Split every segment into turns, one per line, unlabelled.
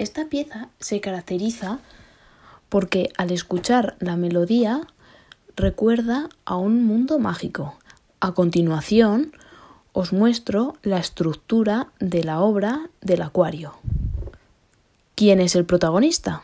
Esta pieza se caracteriza porque al escuchar la melodía recuerda a un mundo mágico. A continuación os muestro la estructura de la obra del acuario. ¿Quién es el protagonista?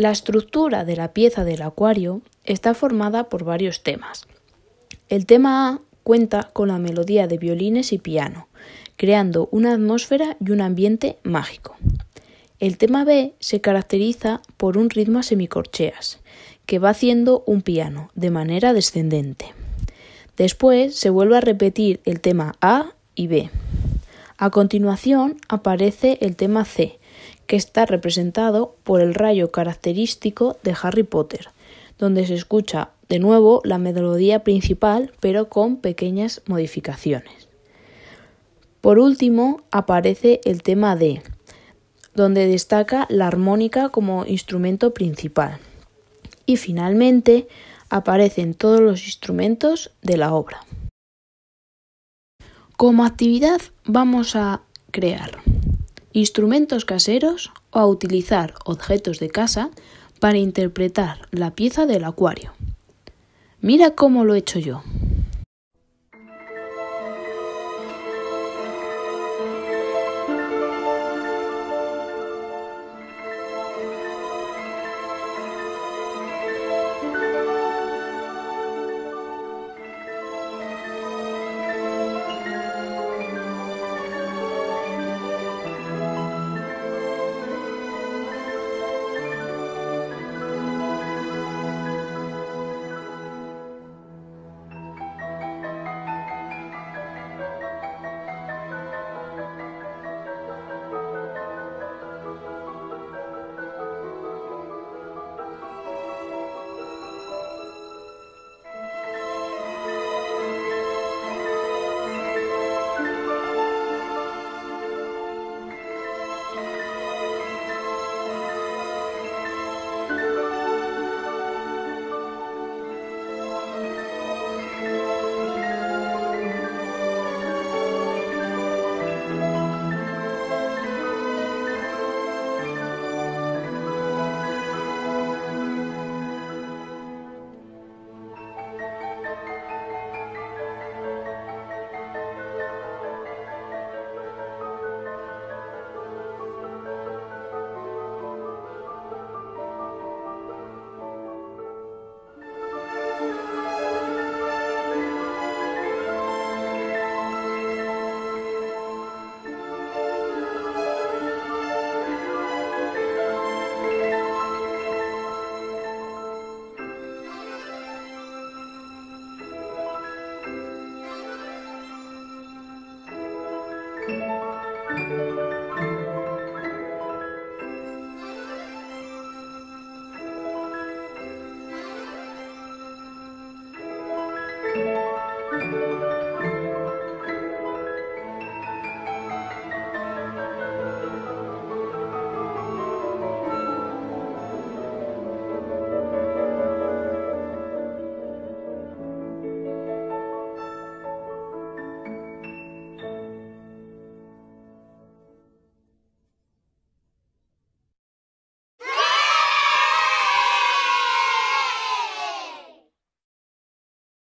La estructura de la pieza del acuario está formada por varios temas. El tema A cuenta con la melodía de violines y piano, creando una atmósfera y un ambiente mágico. El tema B se caracteriza por un ritmo a semicorcheas, que va haciendo un piano de manera descendente. Después se vuelve a repetir el tema A y B. A continuación aparece el tema C, que está representado por el rayo característico de Harry Potter, donde se escucha de nuevo la melodía principal pero con pequeñas modificaciones. Por último aparece el tema D, donde destaca la armónica como instrumento principal. Y finalmente aparecen todos los instrumentos de la obra. Como actividad vamos a crear instrumentos caseros o a utilizar objetos de casa para interpretar la pieza del acuario. Mira cómo lo he hecho yo.